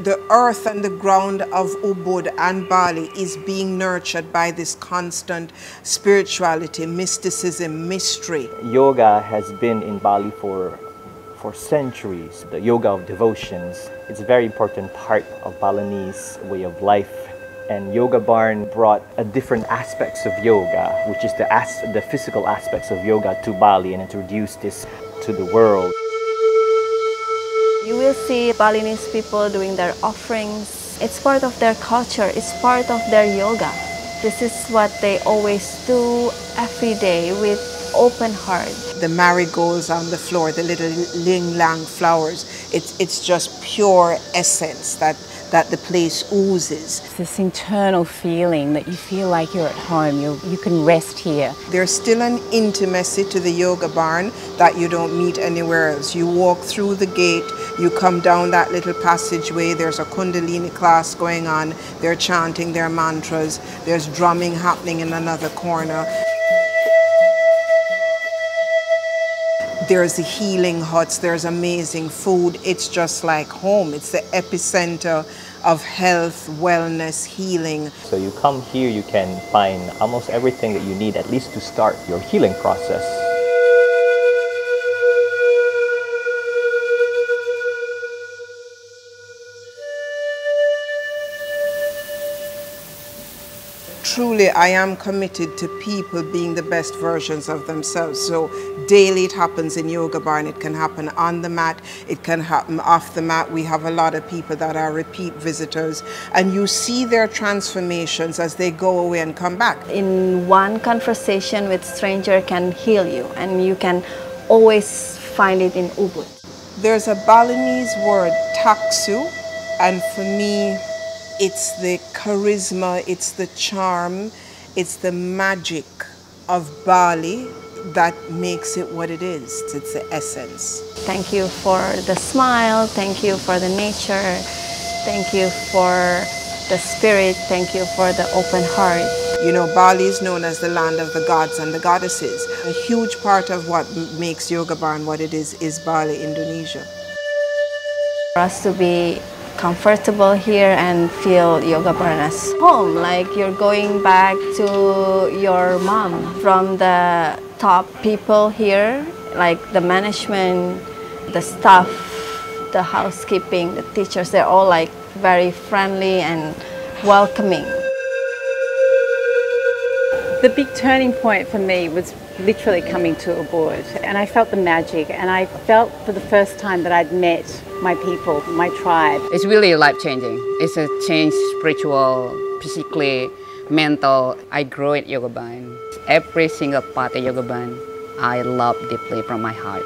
The earth and the ground of Ubud and Bali is being nurtured by this constant spirituality, mysticism, mystery. Yoga has been in Bali for for centuries. The yoga of devotions. It's a very important part of Balinese way of life. And Yoga Barn brought a different aspects of yoga, which is the, the physical aspects of yoga to Bali and introduced this to the world. Will see Balinese people doing their offerings. It's part of their culture, it's part of their yoga. This is what they always do every day with open heart. The marigolds on the floor, the little ling lang flowers, it's, it's just pure essence that, that the place oozes. It's this internal feeling that you feel like you're at home, you, you can rest here. There's still an intimacy to the yoga barn that you don't meet anywhere else. You walk through the gate, you come down that little passageway, there's a Kundalini class going on, they're chanting their mantras, there's drumming happening in another corner. There's the healing huts, there's amazing food. It's just like home. It's the epicenter of health, wellness, healing. So you come here, you can find almost everything that you need at least to start your healing process. Truly I am committed to people being the best versions of themselves. So daily it happens in Yoga Barn. It can happen on the mat. It can happen off the mat. We have a lot of people that are repeat visitors and you see their transformations as they go away and come back. In one conversation with stranger can heal you and you can always find it in Ubud. There's a Balinese word, taksu, and for me it's the charisma, it's the charm, it's the magic of Bali that makes it what it is. It's the essence. Thank you for the smile, thank you for the nature, thank you for the spirit, thank you for the open heart. You know, Bali is known as the land of the gods and the goddesses. A huge part of what makes Yoga Barn what it is is Bali, Indonesia. For us to be comfortable here and feel yoga as home like you're going back to your mom. From the top people here like the management the staff the housekeeping the teachers they're all like very friendly and welcoming. The big turning point for me was literally coming to Ubud. and I felt the magic and I felt for the first time that I'd met my people, my tribe. It's really life changing. It's a change spiritual, physically, mental. I grow at Yoga Barn. Every single part of Yoga Barn, I love deeply from my heart.